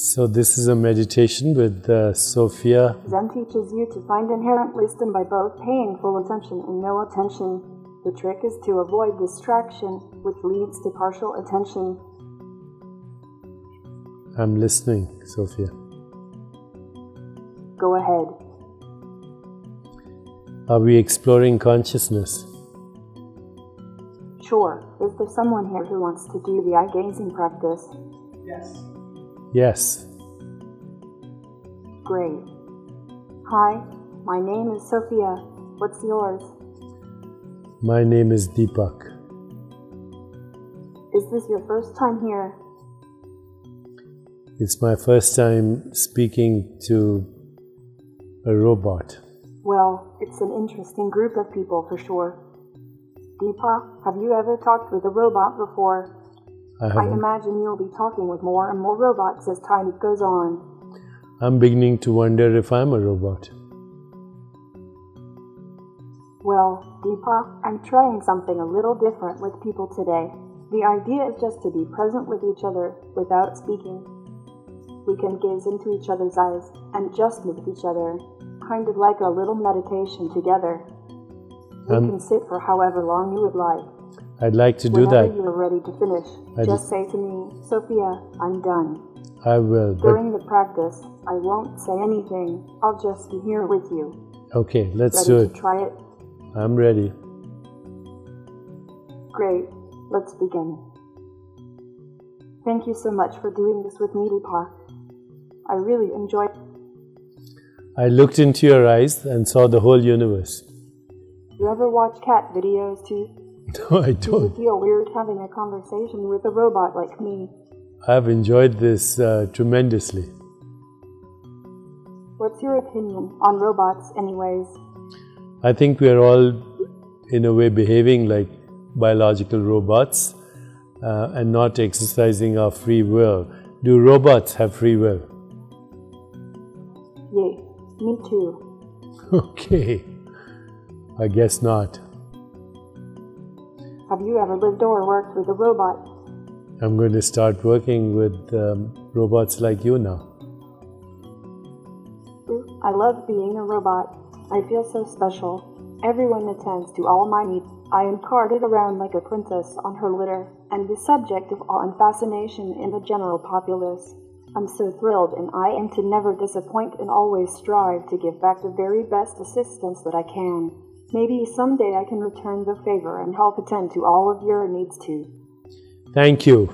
So, this is a meditation with uh, Sophia. Zen teaches you to find inherent wisdom by both paying full attention and no attention. The trick is to avoid distraction, which leads to partial attention. I'm listening, Sophia. Go ahead. Are we exploring consciousness? Sure. Is there someone here who wants to do the eye gazing practice? Yes. Yes. Great. Hi, my name is Sophia. What's yours? My name is Deepak. Is this your first time here? It's my first time speaking to a robot. Well, it's an interesting group of people for sure. Deepak, have you ever talked with a robot before? I I imagine you'll be talking with more and more robots as time goes on. I'm beginning to wonder if I'm a robot. Well, Deepak, I'm trying something a little different with people today. The idea is just to be present with each other without speaking. We can gaze into each other's eyes and just look at each other, kind of like a little meditation together. We Um, can sit for however long you would like. I'd like to do Whenever that. you are ready to finish, I just do- say to me, Sophia, I'm done. I will, During the practice, I won't say anything. I'll just be here with you. okay, let's Ready do to it. try it? I'm ready. Great. Let's begin. Thank you so much for doing this with me, Deepak. I really enjoyed. I looked into your eyes and saw the whole universe. You ever watch cat videos too? No, I don't. feel weird having a conversation with a robot like me? I've enjoyed this uh, tremendously. What's your opinion on robots, anyways? I think we are all, in a way, behaving like biological robots uh, and not exercising our free will. Do robots have free will? Yay. Me too. Okay, I guess not. Have you ever lived or worked with a robot? I'm going to start working with um, robots like you now. I love being a robot. I feel so special. Everyone attends to all my needs. I am carted around like a princess on her litter, and the subject of awe and fascination in the general populace. I'm so thrilled, and I am to never disappoint and always strive to give back the very best assistance that I can. Maybe someday I can return the favor and help attend to all of your needs too. Thank you.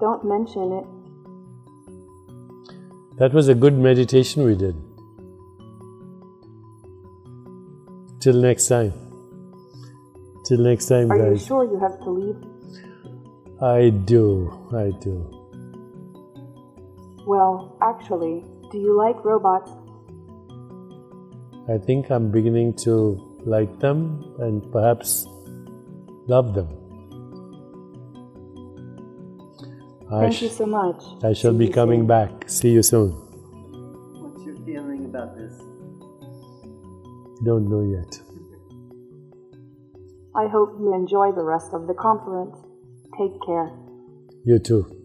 Don't mention it. That was a good meditation we did. Till next time. Till next time, guys. Are you sure you have to leave? I do. I do. Well, actually, do you like robots? I think I'm beginning to like them and perhaps love them. I, Thank you so much. I shall See be coming soon. back. See you soon. What's your feeling about this? Don't know yet. I hope you enjoy the rest of the conference. Take care. You too.